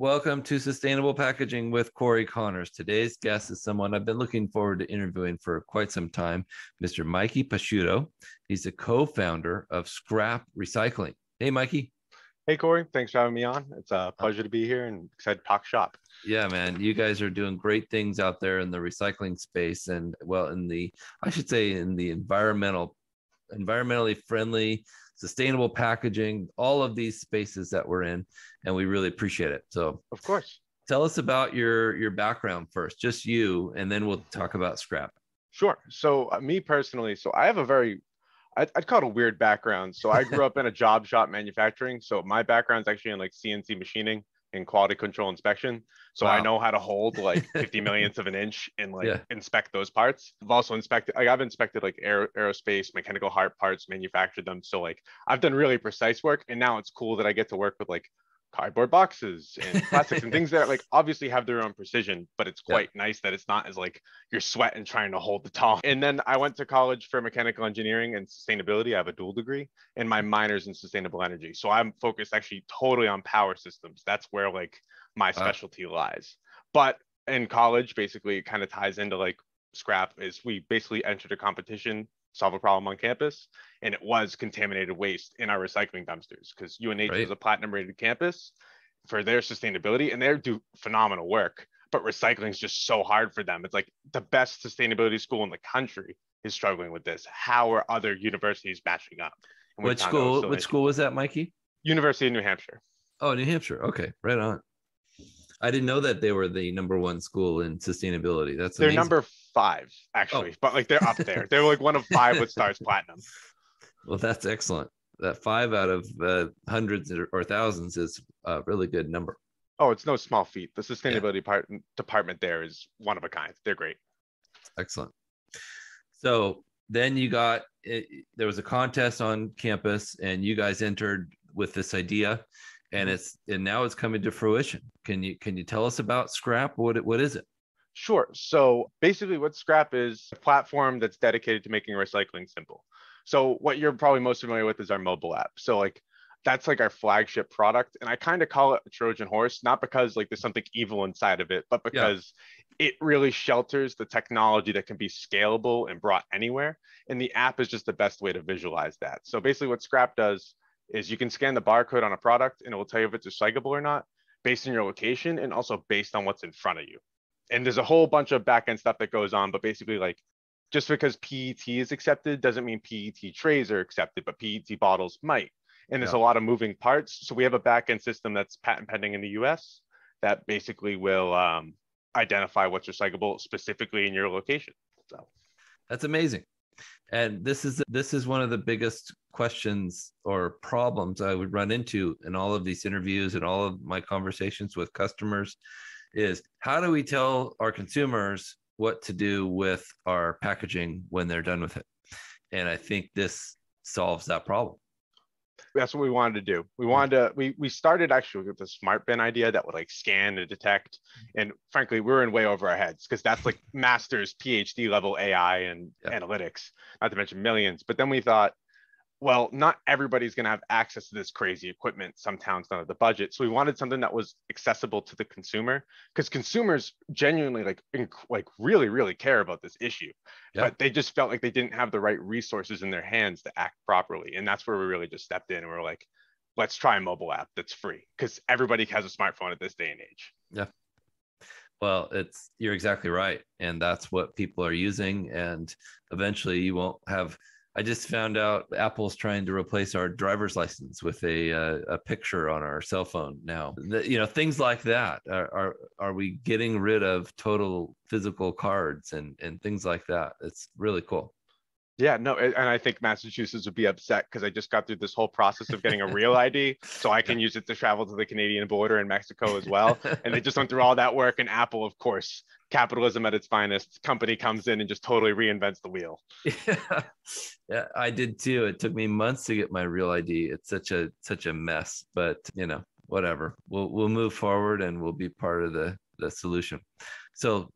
Welcome to Sustainable Packaging with Cory Connors. Today's guest is someone I've been looking forward to interviewing for quite some time, Mr. Mikey Pasciuto. He's the co founder of Scrapp Recycling. Hey, Mikey. Hey, Cory. Thanks for having me on. It's a uh-huh. pleasure to be here and excited to talk shop. Yeah, man. You guys are doing great things out there in the recycling space and, well, in the, I should say, in the environmental, environmentally friendly, sustainable packaging, all of these spaces that we're in. And we really appreciate it. So, of course. Tell us about your your background first, just you, and then we'll talk about Scrapp. Sure. So, uh, me personally, so I have a very I'd, I'd, call it a weird background. So I grew up in a job shop manufacturing. So my background's actually in like CNC machining and quality control inspection. So wow. I know how to hold like 50 millionths of an inch and like yeah. inspect those parts. I've also inspected, like I've inspected like aer- aerospace, mechanical heart parts, manufactured them. So like I've done really precise work. And now it's cool that I get to work with like cardboard boxes and plastics and things that like obviously have their own precision, but it's quite yeah. nice that it's not as like you're sweating trying to hold the tall. And then I went to college for mechanical engineering and sustainability. I have a dual degree and my minor's in sustainable energy. So I'm focused actually totally on power systems. That's where like my specialty uh, lies. But in college, basically it kind of ties into like Scrapp is we basically entered a competition solve a problem on campus and it was contaminated waste in our recycling dumpsters because unh right. was a platinum rated campus for their sustainability and they do phenomenal work but recycling is just so hard for them. It's like the best sustainability school in the country is struggling with this. How are other universities matching up? What school What school was that mikey? University of new hampshire. Oh new hampshire. Okay right on I didn't know that they were the number one school in sustainability. That's they're number five actually, oh. but like they're up there. they're like one of five with stars platinum. Well, that's excellent. That five out of uh, hundreds or thousands is a really good number. Oh, it's no small feat. The sustainability yeah. part, department there is one of a kind. They're great. Excellent. So then you got it, there was a contest on campus, and you guys entered with this idea and mm-hmm. it's and now it's coming to fruition. Can you can you tell us about Scrapp? What what is it? Sure. So basically, what Scrapp is a platform that's dedicated to making recycling simple. So what you're probably most familiar with is our mobile app. So like that's like our flagship product, and I kind of call it a Trojan horse, not because like there's something evil inside of it, but because yeah. it really shelters the technology that can be scalable and brought anywhere. And the app is just the best way to visualize that. So basically, what Scrapp does is you can scan the barcode on a product and it will tell you if it's recyclable or not based on your location and also based on what's in front of you. And there's a whole bunch of backend stuff that goes on, but basically like just because PET is accepted doesn't mean PET trays are accepted, but PET bottles might. And there's yeah. a lot of moving parts. So we have a backend system that's patent pending in the US that basically will um, identify what's recyclable specifically in your location. So that's amazing and this is this is one of the biggest questions or problems i would run into in all of these interviews and all of my conversations with customers is how do we tell our consumers what to do with our packaging when they're done with it? And i think this solves that problem that's what we wanted to do. We wanted to, we, we started actually with the smart bin idea that would like scan and detect. Mm-hmm. And frankly, we are in way over our heads because that's like master's PhD level AI and yeah. analytics, not to mention millions. But then we thought, well, not everybody's going to have access to this crazy equipment. Some towns don't have the budget. So we wanted something that was accessible to the consumer because consumers genuinely like, inc- like really, really care about this issue, yep. but they just felt like they didn't have the right resources in their hands to act properly. And that's where we really just stepped in and we are like, let's try a mobile app that's free because everybody has a smartphone at this day and age. Yeah. Well, it's you're exactly right, and that's what people are using. And eventually, you won't have I just found out Apple's trying to replace our driver's license with a uh, a picture on our cell phone now. The, you know, things like that. Are, are are we getting rid of total physical cards and and things like that? It's really cool. Yeah, no, and I think Massachusetts would be upset because I just got through this whole process of getting a real ID, so I can use it to travel to the Canadian border and Mexico as well. And they just went through all that work, and Apple, of course, capitalism at its finest, company comes in and just totally reinvents the wheel. Yeah, yeah, I did too. It took me months to get my real ID. It's such a such a mess, but you know, whatever. We'll we'll move forward and we'll be part of the the solution. So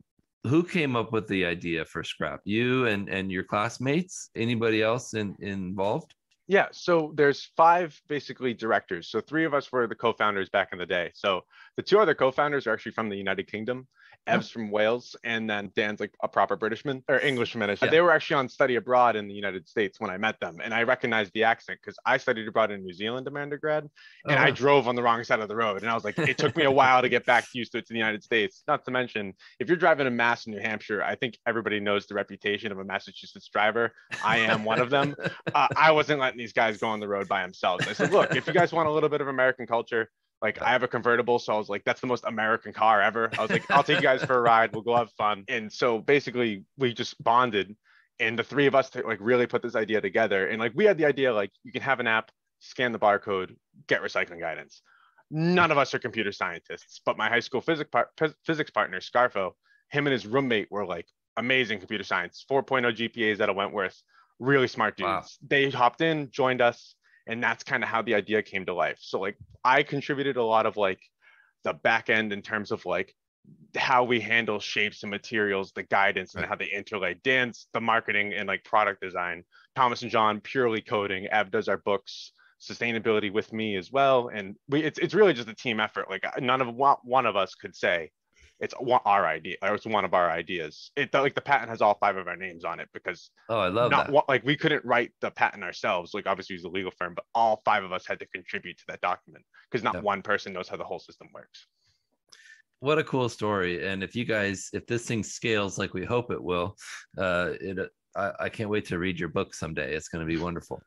who came up with the idea for Scrapp? You and and your classmates? Anybody else in, involved? Yeah so there's five basically directors. So three of us were the co-founders back in the day. So The two other co-founders are actually from the United Kingdom. Oh. Ev's from Wales, and then Dan's like a proper Britishman or Englishman. Yeah. They were actually on study abroad in the United States when I met them, and I recognized the accent because I studied abroad in New Zealand in my undergrad, and Oh, I drove on the wrong side of the road, and I was like, it took me a while to get back used to it to the United States. Not to mention, if you're driving in Mass, in New Hampshire, I think everybody knows the reputation of a Massachusetts driver. I am one of them. Uh, I wasn't letting these guys go on the road by themselves. I said, look, if you guys want a little bit of American culture, like I have a convertible, so I was like, that's the most American car ever. I was like, I'll take you guys for a ride. We'll go have fun. And so basically, we just bonded, and the three of us to, like really put this idea together. And like we had the idea, like you can have an app, scan the barcode, get recycling guidance. None of us are computer scientists, but my high school physics par- physics partner, Scarfo, him and his roommate were like amazing computer science, 4.0 GPAs out of Wentworth, really smart dudes. Wow. They hopped in, joined us, and that's kind of how the idea came to life. So like I contributed a lot of like the back end in terms of like how we handle shapes and materials, the guidance and how they interlay. Dan's the marketing and like product design. Thomas and John purely coding. Ev does our books, sustainability with me as well. And we it's it's really just a team effort. Like none of one one of us could say it's one, our idea or it's one of our ideas. It like the patent has all five of our names on it because Oh, I love not that. like we couldn't write the patent ourselves. Like obviously it's a legal firm, but all five of us had to contribute to that document because not Yeah. one person knows how the whole system works. what a cool story and if you guys if this thing scales like we hope it will uh it i, I can't wait to read your book someday it's going to be wonderful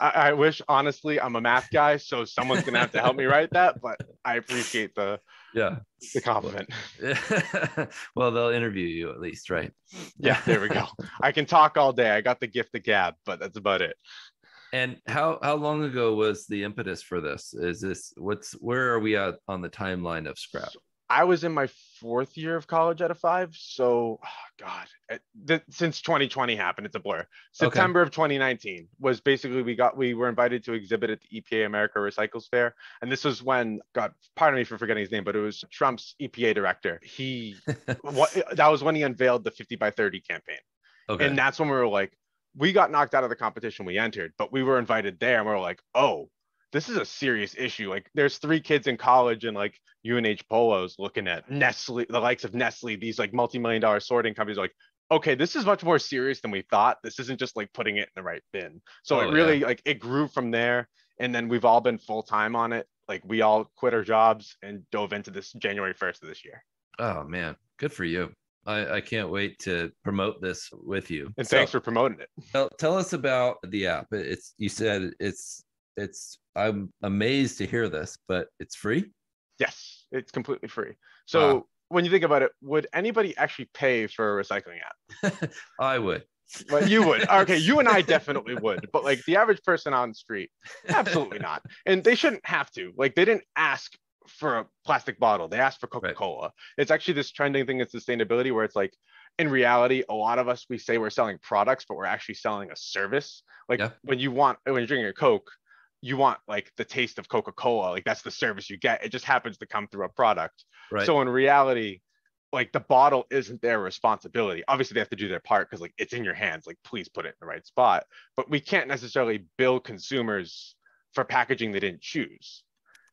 I, I wish honestly I'm a math guy, so someone's gonna have to help me write that. But I appreciate the yeah the compliment. well they'll interview you at least right Yeah, there we go. I can talk all day. I got the gift of gab, but that's about it. and how how long ago was the impetus for this is this what's where are we at on the timeline of Scrapp I was in my fourth year of college out of five. So, oh, God, uh, it- th- since 2020 happened, it's a blur. September of 2019 was basically we got we were invited to exhibit at the EPA America Recycles Fair, and this was when God, pardon me for forgetting his name, but it was Trump's EPA director. He what uh, that was when he unveiled the 50 by 30 campaign, okay and that's when we were like, we got knocked out of the competition we entered, but we were invited there, and we were like, oh. This is a serious issue. Like, there's three kids in college and like UNH polos looking at Nestle, the likes of Nestle, these like multi-million dollar sorting companies. Like, okay, this is much more serious than we thought. This isn't just like putting it in the right bin. So Oh, it really like it grew from there, and then we've all been full time on it. Like we all quit our jobs and dove into this January 1st of this year. oh man good for you I, I can't wait to promote this with you. And So- thanks for promoting it. Tell, tell us about the app. It's you said it's it's I'm amazed to hear this, but it's free. Yes, it's completely free. So Wow. when you think about it, would anybody actually pay for a recycling app? I would. Well, you would. Okay, you and I definitely would. But like the average person on the street, absolutely not. And they shouldn't have to. Like they didn't ask for a plastic bottle. They asked for Coca-Cola. It's actually this trending thing in sustainability where it's like in reality, a lot of us we say we're selling products, but we're actually selling a service. Like Yeah. when you want when you're drinking a Coke, you want like the taste of Coca-Cola. Like that's the service you get. It just happens to come through a product. Right. So in reality, like the bottle isn't their responsibility. Obviously, they have to do their part because like it's in your hands. Like please put it in the right spot. But we can't necessarily bill consumers for packaging they didn't choose.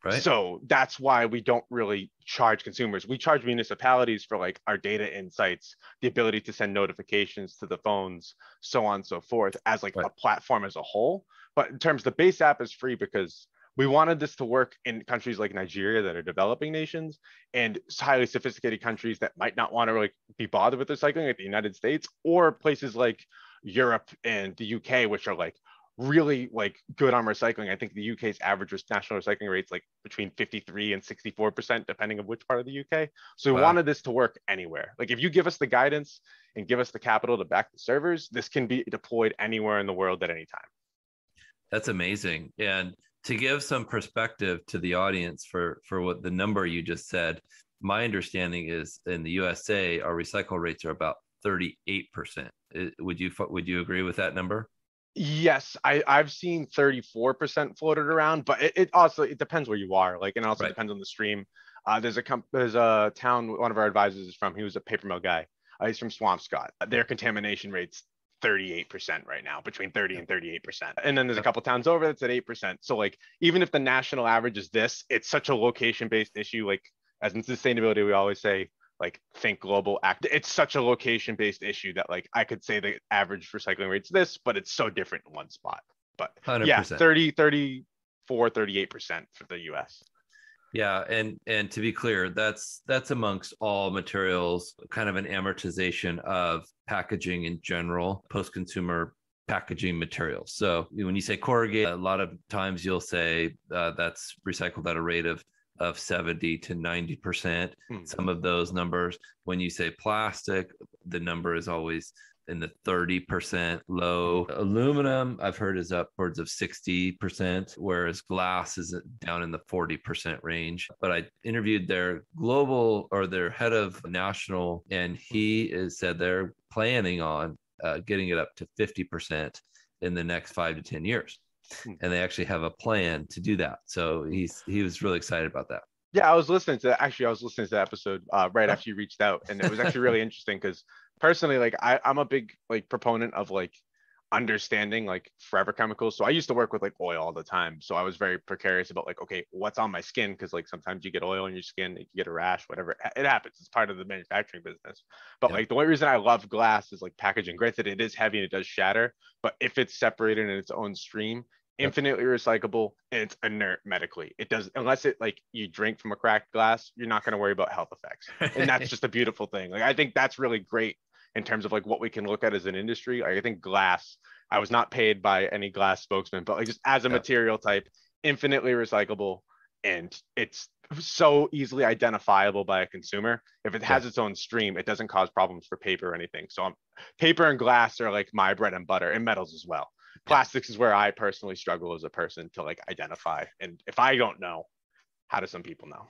right. So that's why we don't really charge consumers. We charge municipalities for like our data insights, the ability to send notifications to the phones, so on and so forth, as like Right. a platform as a whole. But in terms, the base app is free because we wanted this to work in countries like Nigeria that are developing nations and highly sophisticated countries that might not want to really be bothered with recycling, like the United States, or places like Europe and the UK, which are like really like good on recycling. I think the UK's average national recycling rate's like between 53 and 64 percent, depending on which part of the UK. So we Wow. wanted this to work anywhere. Like if you give us the guidance and give us the capital to back the servers, this can be deployed anywhere in the world at any time. That's amazing. And to give some perspective to the audience for for what the number you just said, my understanding is in the USA our recycle rates are about 38%. Would you would you agree with that number? Yes, I, I've seen 34% floated around, but it, it also it depends where you are. Like, and it also Right. depends on the stream. Uh, there's a comp- there's a town one of our advisors is from. He was a paper mill guy. Uh, he's from Swampscott. Their contamination rates 38% right now, between 30 and 38%. And then there's a couple towns over that's at 8%. So like even if the national average is this, it's such a location-based issue. Like as in sustainability, we always say like think global act. It's such a location-based issue that like I could say the average recycling rate's this, but it's so different in one spot. But 100%. yeah, 30, 34, 38% for the US. Yeah, and and to be clear, that's that's amongst all materials, kind of an amortization of packaging in general, post-consumer packaging materials. So when you say corrugate, a lot of times you'll say uh, that's recycled at a rate of of 70 to 90 percent. Hmm. Some of those numbers. When you say plastic, the number is always in the 30% low. Aluminum, I've heard, is upwards of 60%, whereas glass is down in the 40% range. But I interviewed their global or their head of national, and he is said they're planning on uh, getting it up to 50% in the next five to 10 years. Hmm. And they actually have a plan to do that. So he's he was really excited about that. Yeah, I was listening to actually I was listening to the episode uh, right after you reached out, and it was actually really interesting because personally, like I, I'm a big like proponent of like understanding like forever chemicals. So I used to work with like oil all the time. So I was very precarious about like, okay, what's on my skin? Because like sometimes you get oil in your skin, you get a rash, whatever. It happens. It's part of the manufacturing business. But yeah. like the only reason I love glass is like packaging. Granted, it is heavy and it does shatter, but if it's separated in its own stream, infinitely recyclable and it's inert medically. It does unless it like you drink from a cracked glass you're not going to worry about health effects. And that's just a beautiful thing. Like i think that's really great in terms of like what we can look at as an industry. Like, i think glass i was not paid by any glass spokesman but like just as a yeah. material type infinitely recyclable and it's so easily identifiable by a consumer. If it has yeah. its own stream it doesn't cause problems for paper or anything. So um, paper and glass are like my bread and butter and metals as well plastics is where I personally struggle as a person to like identify. And if I don't know, how do some people know?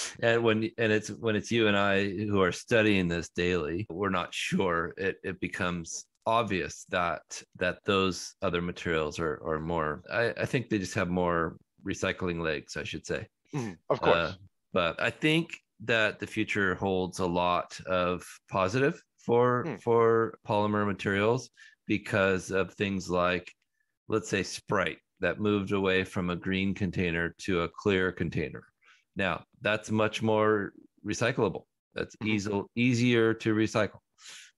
and when and it's when it's you and I who are studying this daily, we're not sure. It it becomes obvious that that those other materials are are more. I, I think they just have more recycling legs, I should say. Mm, of course. Uh, but I think that the future holds a lot of positive for mm. for polymer materials because of things like, let's say, Sprite that moved away from a green container to a clear container. Now, that's much more recyclable. That's mm-hmm. easy, easier to recycle.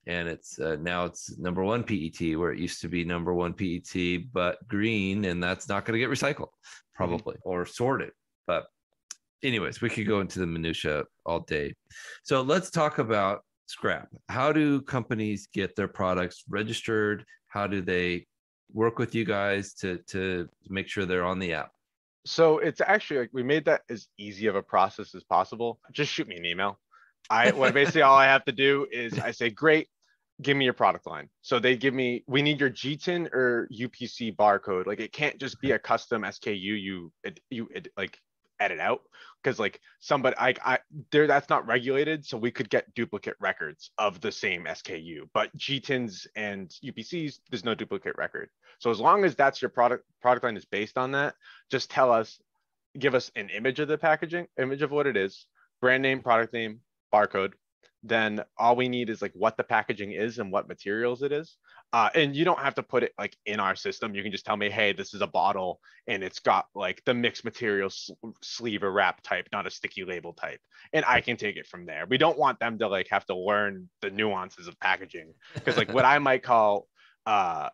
And it's uh, now it's number one PET where it used to be number one PET, but green, and that's not going to get recycled mm-hmm. probably mm-hmm. or sorted. But anyways, we could go into the minutia all day. So let's talk about Scrapp. How do companies get their products registered? How do they work with you guys to to make sure they're on the app? So it's actually like we made that as easy of a process as possible. Just shoot me an email. I what basically all i have to do is i say great give me your product line. So they give me we need your gtin or upc barcode. Like it can't just be a custom sku you you like edit out because like somebody I, I there that's not regulated so we could get duplicate records of the same SKU but GTINs and UPCs there's no duplicate record. So as long as that's your product product line is based on that just tell us give us an image of the packaging image of what it is brand name product name barcode then all we need is like what the packaging is and what materials it is. Uh, and you don't have to put it like in our system. You can just tell me, hey, this is a bottle and it's got like the mixed material sleeve or wrap type, not a sticky label type. And I can take it from there. We don't want them to like have to learn the nuances of packaging because like what I might call uh,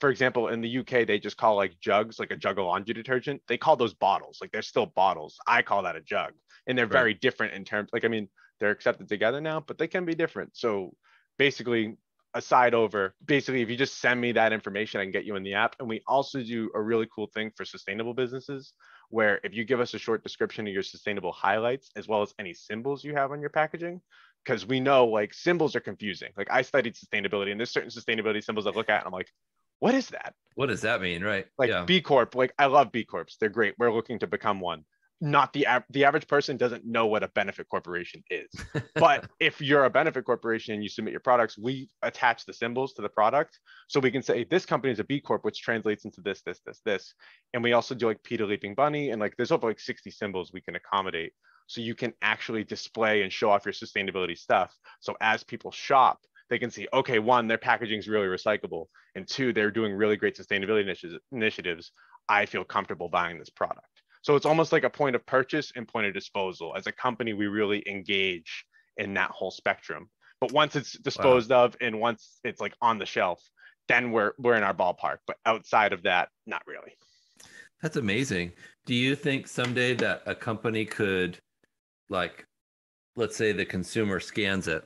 for example, in the UK, they just call like jugs, like a jug of laundry detergent. They call those bottles. Like they're still bottles. I call that a jug. And they're right. very different in terms, like, I mean, they're accepted together now, but they can be different. So basically, aside over, basically, if you just send me that information, I can get you in the app. And we also do a really cool thing for sustainable businesses where if you give us a short description of your sustainable highlights, as well as any symbols you have on your packaging, because we know like symbols are confusing. Like I studied sustainability and there's certain sustainability symbols I look at and I'm like, what is that? What does that mean? Right. Like yeah. B Corp, like I love B Corps. They're great. We're looking to become one not the the average person doesn't know what a benefit corporation is. but if you're a benefit corporation and you submit your products, we attach the symbols to the product so we can say this company is a B Corp, which translates into this, this, this, this. And we also do like PETA Leaping Bunny and like there's over like 60 symbols we can accommodate. So you can actually display and show off your sustainability stuff. So as people shop, they can see, okay, one, their packaging is really recyclable, and two, they're doing really great sustainability initi- initiatives. I feel comfortable buying this product. So it's almost like a point of purchase and point of disposal. As a company, we really engage in that whole spectrum. But once it's disposed wow. of and once it's like on the shelf, then we're we're in our ballpark. But outside of that, not really. That's amazing. Do you think someday that a company could like let's say the consumer scans it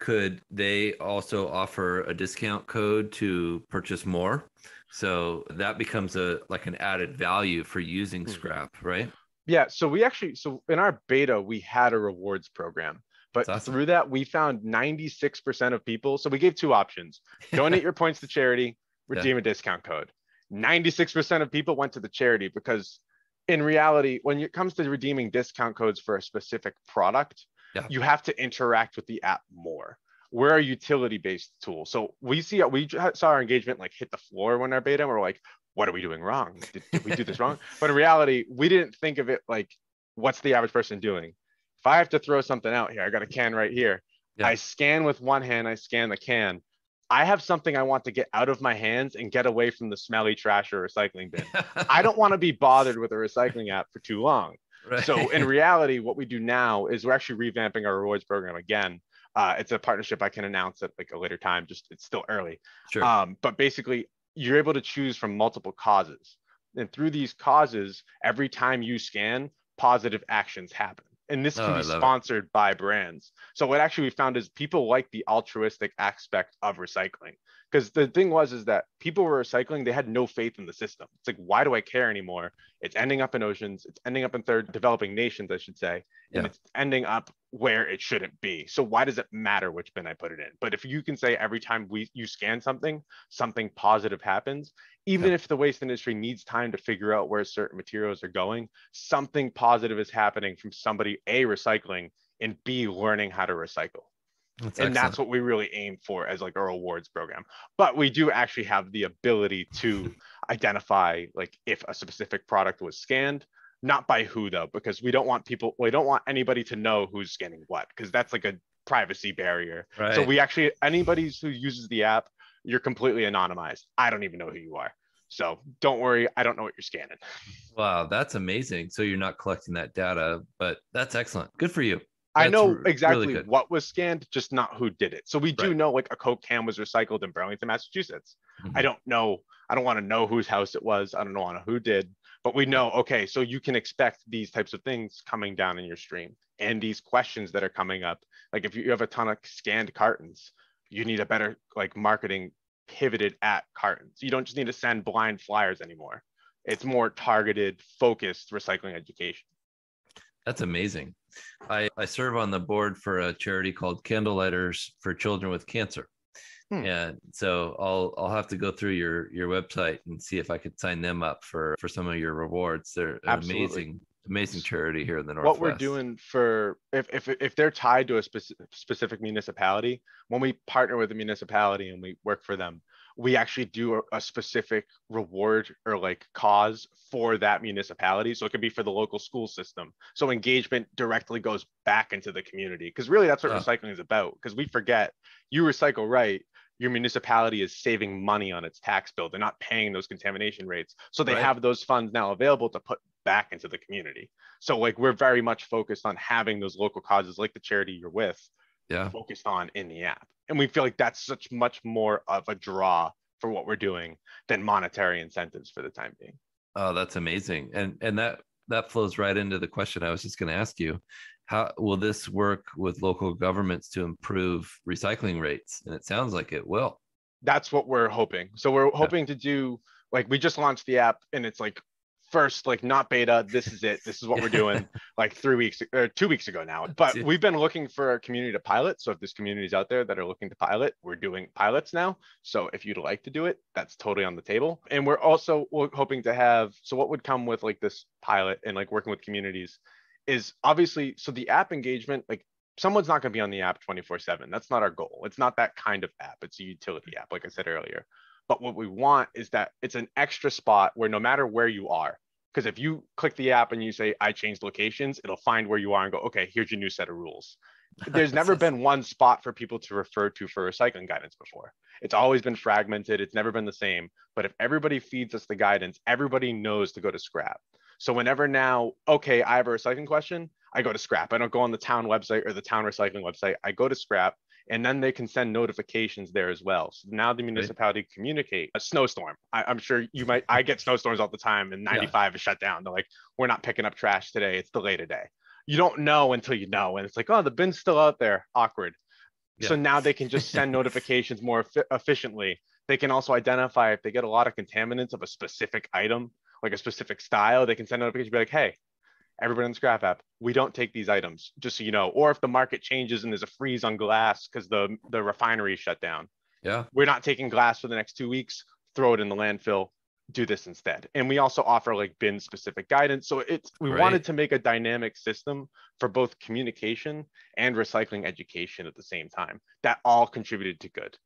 could they also offer a discount code to purchase more so that becomes a like an added value for using hmm. Scrapp right yeah so we actually so in our beta we had a rewards program but awesome. through that we found 96% of people so we gave two options donate your points to charity redeem yeah. a discount code 96% of people went to the charity because in reality when it comes to redeeming discount codes for a specific product yeah. you have to interact with the app more. We're a utility based tool. So we see we saw our engagement like hit the floor when our beta. And we're like, what are we doing wrong? Did, did we do this wrong? But in reality, we didn't think of it like, what's the average person doing? If I have to throw something out here, I got a can right here. Yeah. I scan with one hand, I scan the can. I have something I want to get out of my hands and get away from the smelly trash or recycling bin. I don't want to be bothered with a recycling app for too long. Right. So in reality, what we do now is we're actually revamping our rewards program again. Uh, it's a partnership I can announce at like a later time. Just it's still early. Sure. Um, but basically, you're able to choose from multiple causes, and through these causes, every time you scan, positive actions happen. And this can oh, be sponsored it. by brands. So what actually we found is people like the altruistic aspect of recycling because the thing was is that people were recycling they had no faith in the system it's like why do i care anymore it's ending up in oceans it's ending up in third developing nations i should say yeah. and it's ending up where it shouldn't be so why does it matter which bin i put it in but if you can say every time we you scan something something positive happens even yeah. if the waste industry needs time to figure out where certain materials are going something positive is happening from somebody a recycling and b learning how to recycle that's and excellent. that's what we really aim for as like our awards program. But we do actually have the ability to identify like if a specific product was scanned, not by who though, because we don't want people, we don't want anybody to know who's scanning what, because that's like a privacy barrier. Right. So we actually anybody who uses the app, you're completely anonymized. I don't even know who you are. So don't worry, I don't know what you're scanning. Wow, that's amazing. So you're not collecting that data, but that's excellent. Good for you. I know exactly really what was scanned, just not who did it. So we do right. know like a Coke can was recycled in Burlington, Massachusetts. Mm-hmm. I don't know. I don't want to know whose house it was. I don't know who did, but we know. Okay, so you can expect these types of things coming down in your stream and these questions that are coming up. Like if you have a ton of scanned cartons, you need a better like marketing pivoted at cartons. You don't just need to send blind flyers anymore. It's more targeted, focused recycling education. That's amazing. I, I serve on the board for a charity called Candlelighters for Children with Cancer. Hmm. And so I'll I'll have to go through your your website and see if I could sign them up for for some of your rewards. They're Absolutely. amazing amazing charity here in the northwest. What we're doing for if if if they're tied to a specific specific municipality, when we partner with a municipality and we work for them, we actually do a, a, specific reward or like cause for that municipality. So it could be for the local school system. So engagement directly goes back into the community because really that's what oh. recycling is about. Because we forget you recycle right, your municipality is saving money on its tax bill. They're not paying those contamination rates. So they right. have those funds now available to put back into the community. So like we're very much focused on having those local causes like the charity you're with yeah. focused on in the app. And we feel like that's such much more of a draw for what we're doing than monetary incentives for the time being. Oh, that's amazing. And and that that flows right into the question I was just going to ask you. How will this work with local governments to improve recycling rates? And it sounds like it will. That's what we're hoping. So we're hoping yeah. to do like we just launched the app and it's like first like not beta this is it this is what we're doing like three weeks or two weeks ago now. But we've been looking for a community to pilot. So if there's communities out there that are looking to pilot we're doing pilots now. So if you'd like to do it that's totally on the table. And we're also hoping to have so what would come with like this pilot and like working with communities is obviously so the app engagement like someone's not going to be on the app 24 7 that's not our goal. It's not that kind of app. It's a utility app like i said earlier but what we want is that it's an extra spot where no matter where you are, because if you click the app and you say, I changed locations, it'll find where you are and go, okay, here's your new set of rules. there's never been one spot for people to refer to for recycling guidance before. It's always been fragmented. It's never been the same. But if everybody feeds us the guidance, everybody knows to go to Scrapp. So whenever now, okay, I have a recycling question, I go to Scrapp. I don't go on the town website or the town recycling website. I go to Scrapp and then they can send notifications there as well. So now the municipality right. communicate a snowstorm. I, am sure you might. I get snowstorms all the time, and 95 yeah. is shut down. They're like, we're not picking up trash today. It's delayed a day. You don't know until you know, and it's like, oh, the bin's still out there. Awkward. Yeah. So now they can just send notifications more efficiently. They can also identify if they get a lot of contaminants of a specific item, like a specific style. They can send notifications, be like, hey, everybody in the Scrapp app, we don't take these items, just so you know. Or if the market changes and there's a freeze on glass because the the refinery is shut down, yeah, we're not taking glass for the next two weeks. Throw it in the landfill. Do this instead. And we also offer like bin specific guidance. So it's we right. wanted to make a dynamic system for both communication and recycling education at the same time. That all contributed to good.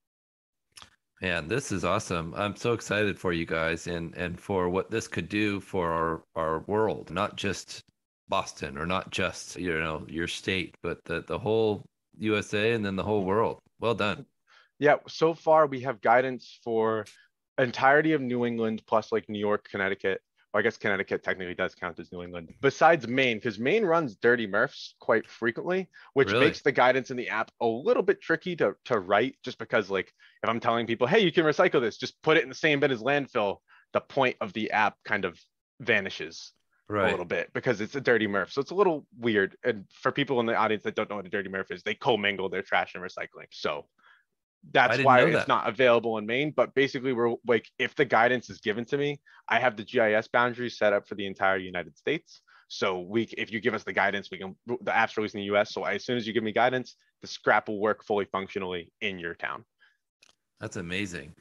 Man, this is awesome. I'm so excited for you guys and and for what this could do for our our world, not just Boston or not just you know your state, but the the whole USA and then the whole world. Well done. Yeah, so far we have guidance for entirety of New England plus like New York, Connecticut. Well, I guess Connecticut technically does count as New England. Besides Maine, because Maine runs dirty MRFs quite frequently, which really? makes the guidance in the app a little bit tricky to, to write just because like if I'm telling people, hey, you can recycle this, just put it in the same bin as landfill, the point of the app kind of vanishes right. a little bit because it's a dirty MRF. So it's a little weird. And for people in the audience that don't know what a dirty MRF is, they commingle their trash and recycling. So that's why it's not available in Maine. But basically, we're like, if the guidance is given to me, I have the GIS boundaries set up for the entire United States. So we, if you give us the guidance, we can the app's released in the US. So as soon as you give me guidance, the Scrapp will work fully functionally in your town. That's amazing.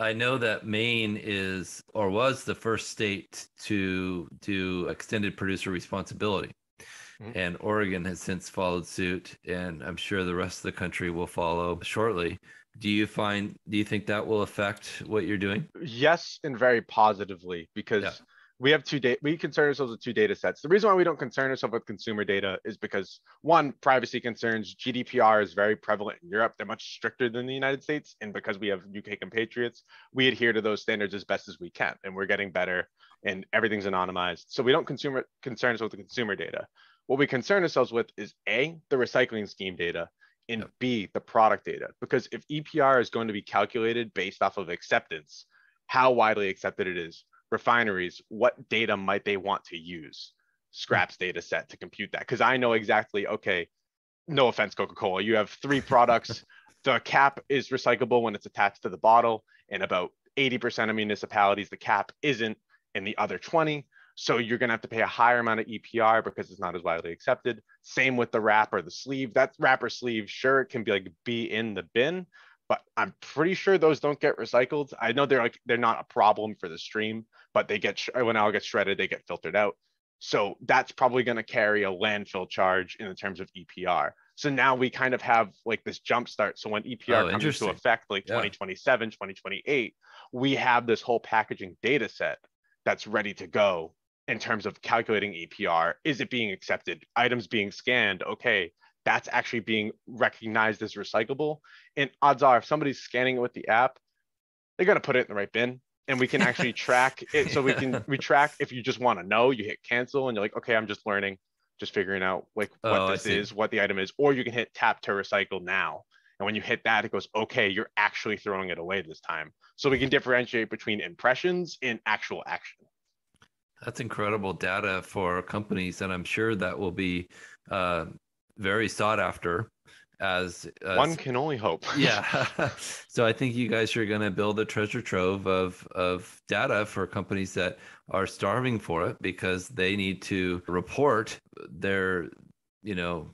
I know that Maine is or was the first state to do extended producer responsibility. Mm-hmm. And Oregon has since followed suit, and I'm sure the rest of the country will follow shortly. Do you find, do you think that will affect what you're doing? Yes, and very positively, because yeah we have two data we concern ourselves with two data sets. The reason why we don't concern ourselves with consumer data is because one privacy concerns gdpr is very prevalent in europe. They're much stricter than the united states and because we have uk compatriots we adhere to those standards as best as we can and we're getting better and everything's anonymized. So we don't consumer concern ourselves with the consumer data. What we concern ourselves with is a the recycling scheme data and b the product data. Because if epr is going to be calculated based off of acceptance how widely accepted it is refineries, what data might they want to use? Scrapp's data set to compute that. Because I know exactly, okay, no offense, Coca-Cola, you have three products. the cap is recyclable when it's attached to the bottle. In about 80% of municipalities, the cap isn't in the other 20. So you're going to have to pay a higher amount of EPR because it's not as widely accepted. Same with the wrap or the sleeve. That wrapper sleeve, sure, it can be like be in the bin, but I'm pretty sure those don't get recycled. I know they're like they're not a problem for the stream, but they get when all gets shredded, they get filtered out. So that's probably going to carry a landfill charge in the terms of EPR. So now we kind of have like this jump start. So when EPR oh, comes into effect, like yeah. 2027, 2028, we have this whole packaging data set that's ready to go in terms of calculating EPR. Is it being accepted? Items being scanned. Okay, that's actually being recognized as recyclable. And odds are, if somebody's scanning it with the app, they're going to put it in the right bin. And we can actually track it. So we can we track if you just want to know, you hit cancel and you're like, okay, I'm just learning, just figuring out like what oh, this is, what the item is, or you can hit tap to recycle now. And when you hit that, it goes, okay, you're actually throwing it away this time. So we can differentiate between impressions and actual action. That's incredible data for companies, and I'm sure that will be uh, very sought after as, as one can only hope. Yeah. So i think you guys are going to build a treasure trove of of data for companies that are starving for it because they need to report their you know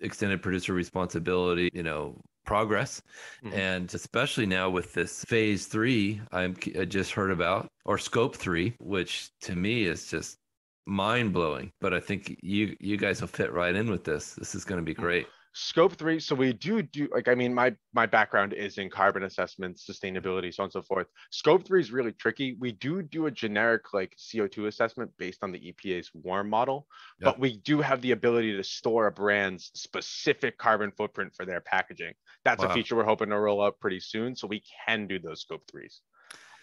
extended producer responsibility you know progress. Mm-hmm. and especially now with this phase three i'm I just heard about or scope three which to me is just mind blowing. But I think you you guys will fit right in with this. This is going to be mm-hmm. great. Scope three. So we do do like I mean my my background is in carbon assessments, sustainability, so on and so forth. Scope three is really tricky. We do do a generic like CO2 assessment based on the EPA's WARM model, yep. but we do have the ability to store a brand's specific carbon footprint for their packaging. That's wow. a feature we're hoping to roll out pretty soon, so we can do those scope threes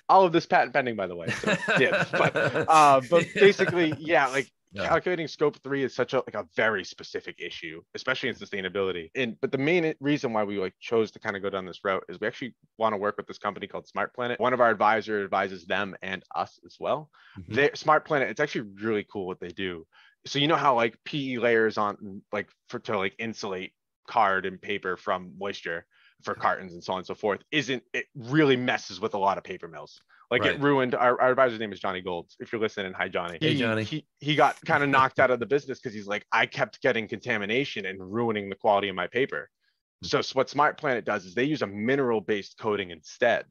all of this patent pending, by the way. So, yeah, but, uh, but basically, yeah, like yeah. calculating scope three is such a like a very specific issue, especially in sustainability. And but the main reason why we like chose to kind of go down this route is we actually want to work with this company called Smart Planet. One of our advisors advises them and us as well. Mm-hmm. They Smart Planet, it's actually really cool what they do. So you know how like PE layers on like for to like insulate card and paper from moisture for cartons and so on and so forth isn't it really messes with a lot of paper mills. Like right. it ruined our, our advisor's name is johnny gold if you're listening. Hi johnny. Hey johnny. He, he got kind of knocked out of the business because he's like i kept getting contamination and ruining the quality of my paper. So, so what smart planet does is they use a mineral based coating instead.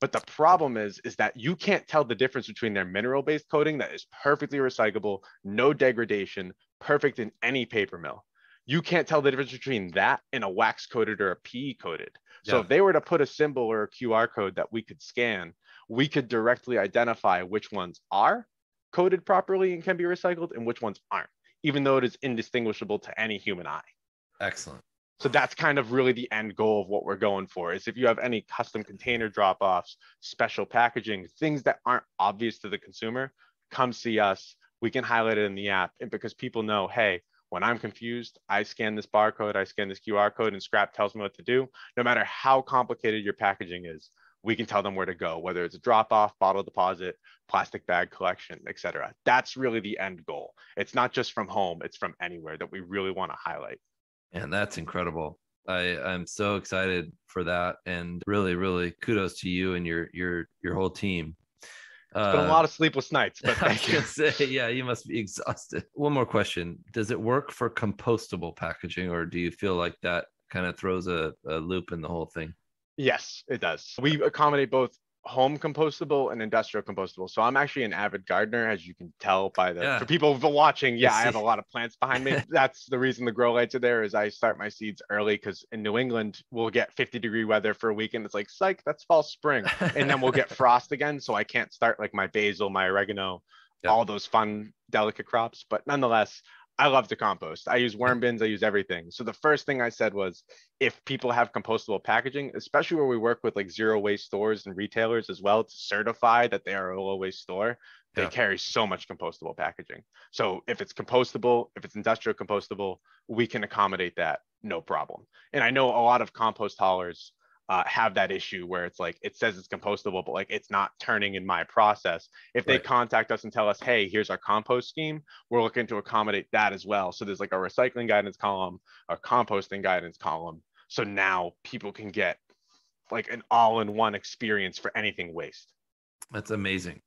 But the problem is is that you can't tell the difference between their mineral based coating that is perfectly recyclable no degradation perfect in any paper mill you can't tell the difference between that and a wax coated or a PE coated. So if they were to put a symbol or a QR code that we could scan, we could directly identify which ones are coded properly and can be recycled and which ones aren't, even though it is indistinguishable to any human eye. Excellent. So that's kind of really the end goal of what we're going for is if you have any custom container drop-offs, special packaging, things that aren't obvious to the consumer, come see us. We can highlight it in the app. And because people know, hey, when I'm confused, I scan this barcode, I scan this QR code, and Scrapp tells me what to do. No matter how complicated your packaging is, we can tell them where to go, whether it's a drop off, bottle deposit, plastic bag collection, etc. That's really the end goal. It's not just from home, it's from anywhere that we really want to highlight. And that's incredible. I, I'm so excited for that. And really, really kudos to you and your your your whole team it's been a uh, lot of sleepless nights, but I can say, yeah, you must be exhausted. One more question: Does it work for compostable packaging, or do you feel like that kind of throws a, a loop in the whole thing? Yes, it does. We accommodate both home compostable and industrial compostable. So I'm actually an avid gardener, as you can tell by the yeah. for people watching. Yeah, I have a lot of plants behind me. That's the reason the grow lights are there. Is I start my seeds early because in New England we'll get 50 degree weather for a week, and it's like psych, that's fall spring, and then we'll get frost again. So I can't start like my basil, my oregano, yeah. all those fun delicate crops. But nonetheless, I love to compost. I use worm bins, I use everything. So the first thing I said was if people have compostable packaging, especially where we work with like zero waste stores and retailers as well to certify that they are a low waste store, they yeah. carry so much compostable packaging. So if it's compostable, if it's industrial compostable, we can accommodate that no problem. And I know a lot of compost haulers uh, have that issue where it's like it says it's compostable, but like it's not turning in my process. If they right. contact us and tell us, hey, here's our compost scheme, we're looking to accommodate that as well. So there's like a recycling guidance column, a composting guidance column. So now people can get like an all-in-one experience for anything waste. That's amazing.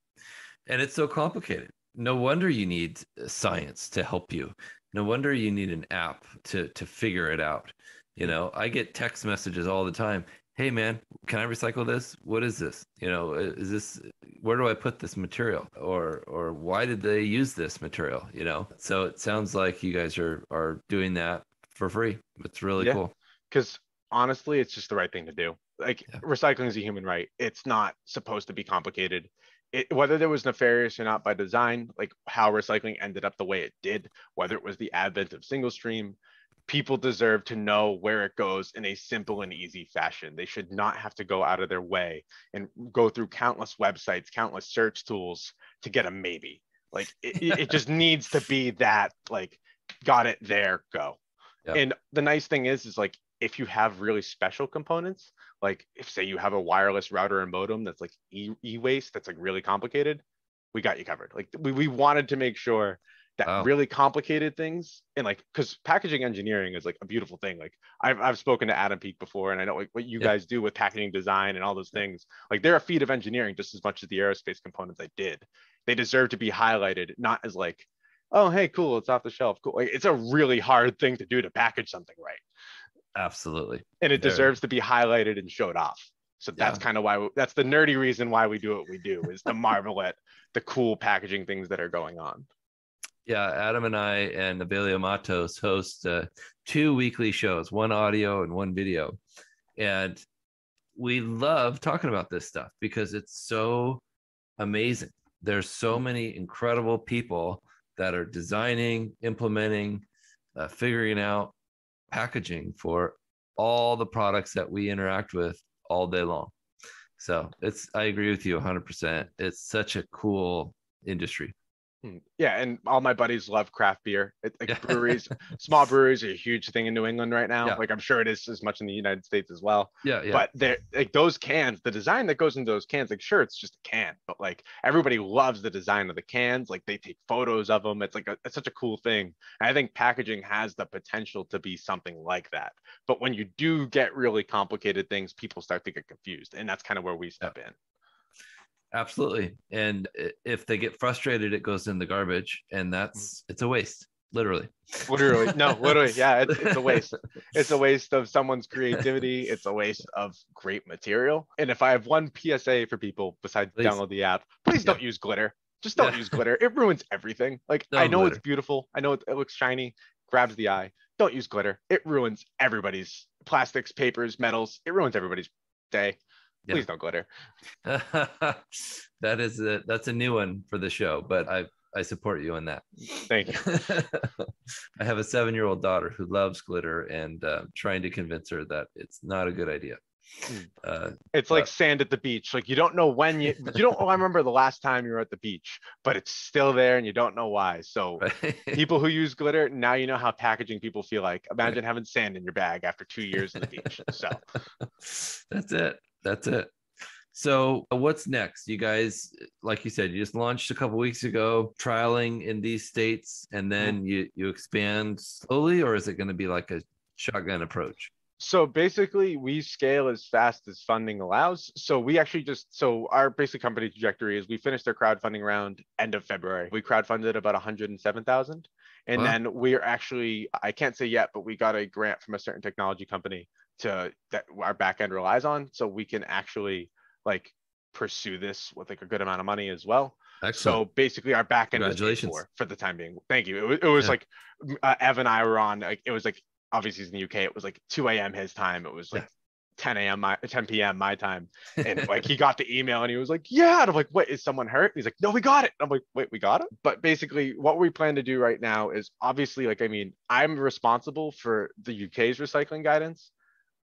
And it's so complicated. No wonder you need science to help you. No wonder you need an app to to figure it out. You know, I get text messages all the time hey man can i recycle this? What is this? You know is this where do i put this material? Or or why did they use this material? You know so it sounds like you guys are are doing that for free. It's really yeah. cool. Because honestly it's just the right thing to do. Like yeah. recycling is a human right. It's not supposed to be complicated. It, whether there was nefarious or not by design like how recycling ended up the way it did whether it was the advent of single stream people deserve to know where it goes in a simple and easy fashion. They should not have to go out of their way and go through countless websites, countless search tools to get a maybe. Like it, it just needs to be that like got it there go. Yep. And the nice thing is is like if you have really special components, like if say you have a wireless router and modem that's like e- e-waste that's like really complicated, we got you covered. Like we, we wanted to make sure that wow. really complicated things. And like because packaging engineering is like a beautiful thing. Like I've, I've spoken to Adam Peek before and i know like what you yeah. guys do with packaging design and all those things. Like they're a feat of engineering just as much as the aerospace components i did. They deserve to be highlighted not as like oh hey cool it's off the shelf. Cool. Like, it's a really hard thing to do to package something right. Absolutely. And it deserves to be highlighted and showed off. So that's yeah. kind of why we, that's the nerdy reason why we do what we do is to marvel at the cool packaging things that are going on Yeah, Adam and I and Avelio Matos host uh, two weekly shows, one audio and one video. And we love talking about this stuff because it's so amazing. There's so many incredible people that are designing, implementing, uh, figuring out packaging for all the products that we interact with all day long. So it's, I agree with you 100%. It's such a cool industry. Hmm. Yeah, and all my buddies love craft beer. It, like breweries, small breweries are a huge thing in New England right now. Yeah. Like I'm sure it is as much in the United States as well. Yeah, yeah. But they're like those cans, the design that goes into those cans, like sure, it's just a can, but like everybody loves the design of the cans. Like they take photos of them. It's like a, it's such a cool thing. And I think packaging has the potential to be something like that. But when you do get really complicated things, people start to get confused, and that's kind of where we step in. Absolutely. And if they get frustrated, it goes in the garbage, and that's it's a waste, literally. literally. No literally. Yeah it's, it's a waste. It's a waste of someone's creativity. It's a waste of great material. And if i have one psa for people besides Please. download the app please Yeah. don't use glitter. Just don't Yeah. use glitter. It ruins everything. Like No i know it's beautiful. I know it, it looks shiny. Grabs the eye. Don't use glitter. It ruins everybody's plastics papers metals. It ruins everybody's day Yeah. please don't glitter that is a that's a new one for the show, but I I support you on that. thank you I have a seven year old daughter who loves glitter and uh, trying to convince her that it's not a good idea. Hmm. Uh, It's like sand at the beach. Like you don't know when you you don't oh, I remember the last time you were at the beach, but it's still there and you don't know why. So people who use glitter, now you know how packaging people feel like. Imagine having sand in your bag after two years in the beach. So That's it. That's it. So, uh, what's next? You guys, like you said, you just launched a couple weeks ago, trialing in these states, and then you you expand slowly, or is it going to be like a shotgun approach? so basically we scale as fast as funding allows. So we actually just so our basic company trajectory is we finished our crowdfunding round end of February. We crowdfunded about 107,000. And Wow. then we're actually I can't say yet, but we got a grant from a certain technology company to that our back end relies on. So we can actually like pursue this with like a good amount of money as well. Excellent. So basically, our back end Congratulations. for for the time being. Thank you. It was, it was Yeah. like uh, Ev and I were on. Like it was like obviously he's in the UK. It was like 2 a.m. his time. It was like 10 a.m. my 10 p.m. my time. And like he got the email and he was like, "Yeah." And I'm like, "What? Is someone hurt?" He's like, "No, we got it." I'm like, "Wait, we got it?" But basically, what we plan to do right now is obviously like I mean, I'm responsible for the UK's recycling guidance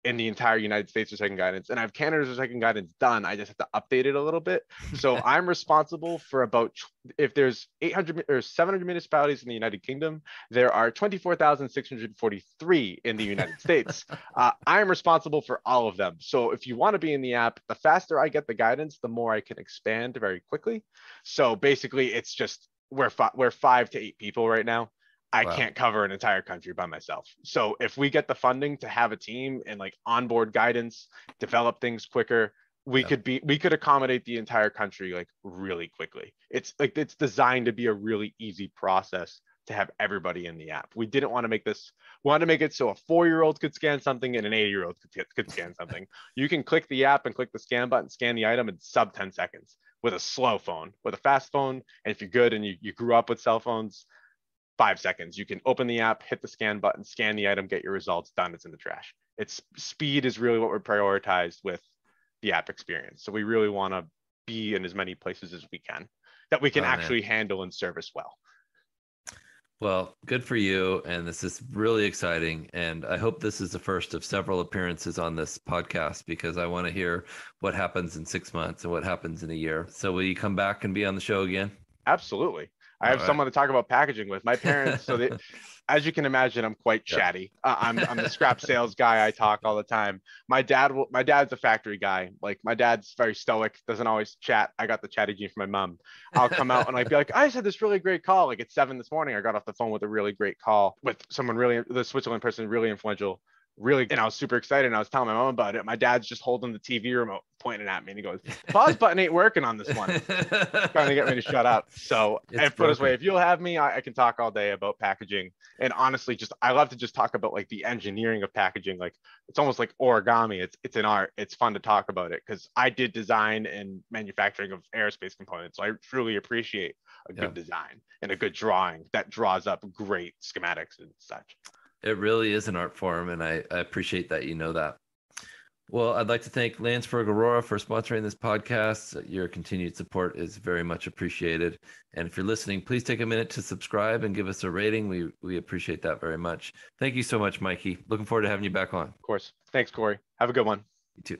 in the entire United States for second guidance, and I have Canada's second guidance done. I just have to update it a little bit. So I'm responsible for about if there's 800 or 700 municipalities in the United Kingdom, there are 24,643 in the United States. Uh, I'm responsible for all of them. So if you want to be in the app, the faster I get the guidance, the more I can expand very quickly. So basically, it's just we're fi- we're five to eight people right now. I Wow. can't cover an entire country by myself. So if we get the funding to have a team and like onboard guidance, develop things quicker, we Yeah. could be we could accommodate the entire country like really quickly. It's like it's designed to be a really easy process to have everybody in the app. We didn't want to make this we wanted to make it so a 4-year-old could scan something and an 80-year-old could, could scan something. You can click the app and click the scan button, scan the item in sub 10 seconds with a slow phone. With a fast phone, and if you're good and you, you grew up with cell phones, five seconds. You can open the app, hit the scan button, scan the item, get your results done. It's in the trash. It's speed is really what we're prioritized with the app experience. So we really want to be in as many places as we can that we can Oh, man. actually handle and service well. Well, good for you. And this is really exciting. And I hope this is the first of several appearances on this podcast because I want to hear what happens in six months and what happens in a year. So, will you come back and be on the show again? Absolutely. I have right. someone to talk about packaging with. My parents, so they, as you can imagine, I'm quite Yeah. chatty. Uh, I'm I'm the Scrapp sales guy. I talk all the time. My dad will. My dad's a factory guy. Like my dad's very stoic. Doesn't always chat. I got the chatty gene from my mom. I'll come out and like be like, I just had this really great call. Like at seven this morning, I got off the phone with a really great call with someone really, the Switzerland person, really influential. Really, and I was super excited. And I was telling my mom about it. My dad's just holding the TV remote, pointing at me, and he goes, "Pause button ain't working on this one." trying to get me to shut up. So, It's and put this way, if you'll have me, I, I can talk all day about packaging. And honestly, just I love to just talk about like the engineering of packaging. Like it's almost like origami. It's it's an art. It's fun to talk about it because I did design and manufacturing of aerospace components. So I truly appreciate a Yeah. good design and a good drawing that draws up great schematics and such. It really is an art form, and I, I appreciate that you know that. Well, I'd like to thank Landsberg Orora for sponsoring this podcast. Your continued support is very much appreciated. And if you're listening, please take a minute to subscribe and give us a rating. We we appreciate that very much. Thank you so much, Mikey. Looking forward to having you back on. Of course. Thanks, Cory. Have a good one. You too.